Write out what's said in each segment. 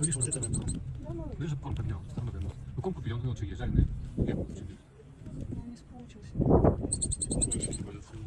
Смотри, вот это равно. Лежит корм поднял, сторону вернул. Ну корм купил, он его чеки жареные. Хлеб чили. Он не спучился. Так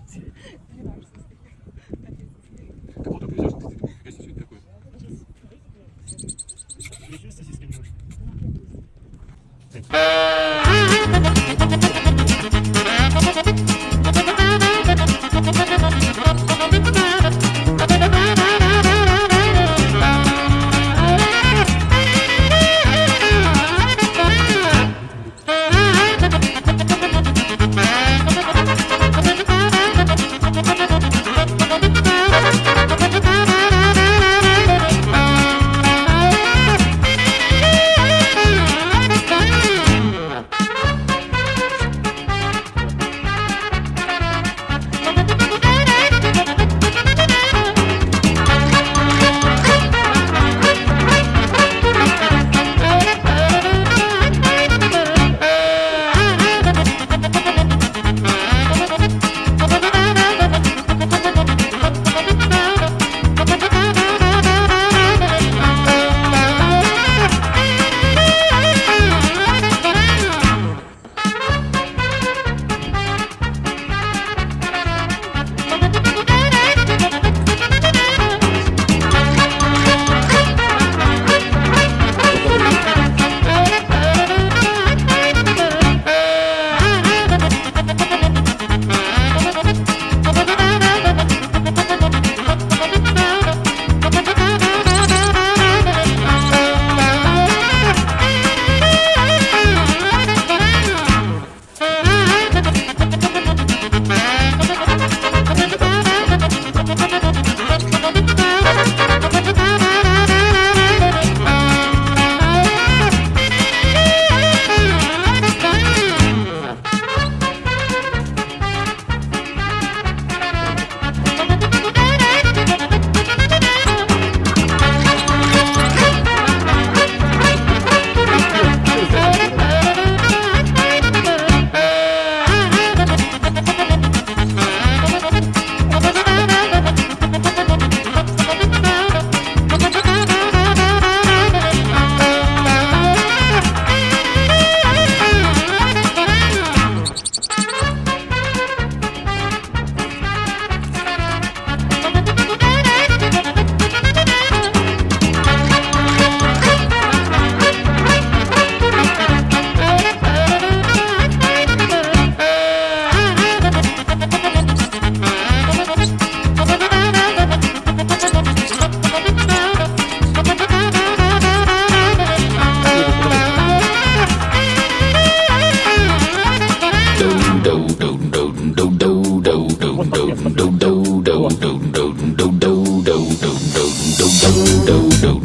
do do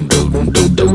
do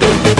don't